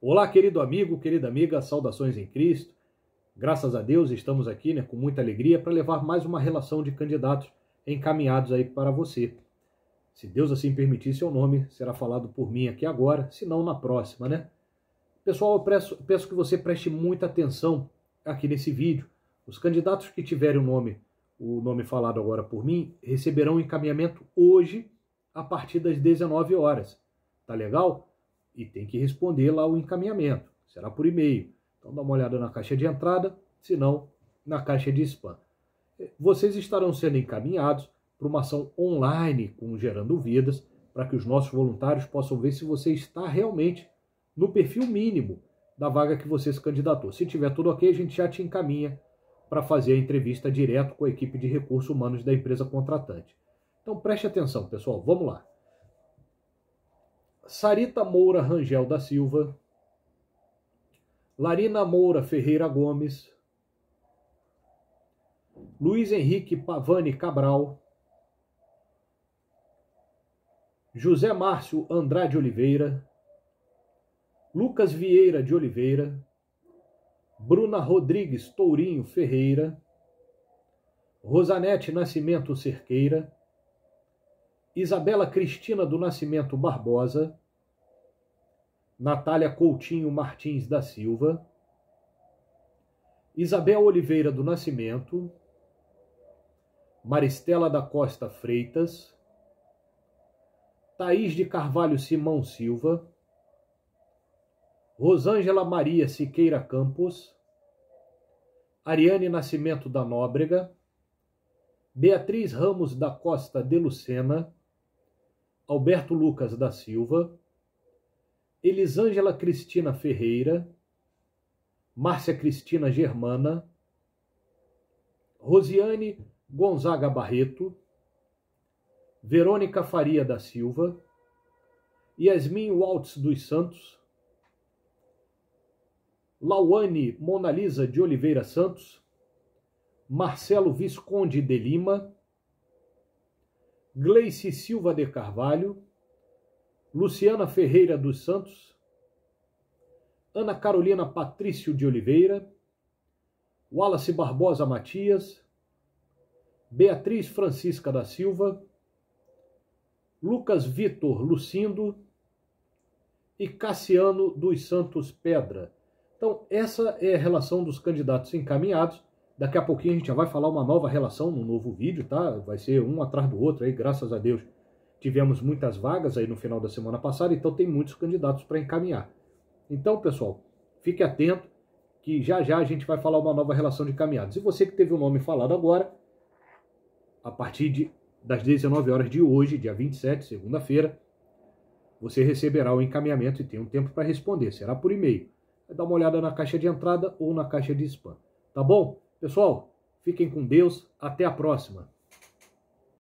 Olá, querido amigo, querida amiga, saudações em Cristo. Graças a Deus estamos aqui né, com muita alegria para levar mais uma relação de candidatos encaminhados aí para você. Se Deus assim permitir, seu nome será falado por mim aqui agora, se não na próxima, né? Pessoal, eu peço, peço que você preste muita atenção aqui nesse vídeo. Os candidatos que tiverem o nome, o nome falado agora por mim, receberão encaminhamento hoje a partir das 19 horas. Tá legal? E tem que responder lá o encaminhamento. Será por e-mail. Então dá uma olhada na caixa de entrada, se não, na caixa de spam. Vocês estarão sendo encaminhados para uma ação online com Gerando Vidas, para que os nossos voluntários possam ver se você está realmente no perfil mínimo da vaga que você se candidatou. Se tiver tudo ok, a gente já te encaminha para fazer a entrevista direto com a equipe de recursos humanos da empresa contratante. Então preste atenção, pessoal, vamos lá. Sarita Moura Rangel da Silva, Larina Moura Ferreira Gomes, Luiz Henrique Pavani Cabral, José Márcio Andrade Oliveira, Lucas Vieira de Oliveira, Bruna Rodrigues Tourinho Ferreira, Rosanete Nascimento Cerqueira, Isabela Cristina do Nascimento Barbosa, Natália Coutinho Martins da Silva, Isabel Oliveira do Nascimento, Maristela da Costa Freitas, Thaís de Carvalho Simão Silva, Rosângela Maria Siqueira Campos, Ariane Nascimento da Nóbrega, Beatriz Ramos da Costa de Lucena, Alberto Lucas da Silva, Elisângela Cristina Ferreira, Márcia Cristina Germana, Rosiane Gonzaga Barreto, Verônica Faria da Silva, Yasmin Waltz dos Santos, Lauane Monalisa de Oliveira Santos, Marcelo Visconde de Lima, Gleice Silva de Carvalho, Luciana Ferreira dos Santos, Ana Carolina Patrício de Oliveira, Wallace Barbosa Matias, Beatriz Francisca da Silva, Lucas Vitor Lucindo e Cassiano dos Santos Pedra. Então, essa é a relação dos candidatos encaminhados. Daqui a pouquinho a gente já vai falar uma nova relação no novo vídeo, tá? Vai ser um atrás do outro aí, graças a Deus. Tivemos muitas vagas aí no final da semana passada, então tem muitos candidatos para encaminhar. Então, pessoal, fique atento que já já a gente vai falar uma nova relação de caminhados. E você que teve o nome falado agora, a partir de, das 19 horas de hoje, dia 27, segunda-feira, você receberá o encaminhamento e tem um tempo para responder. Será por e-mail. Dá uma olhada na caixa de entrada ou na caixa de spam. Tá bom? Pessoal, fiquem com Deus. Até a próxima.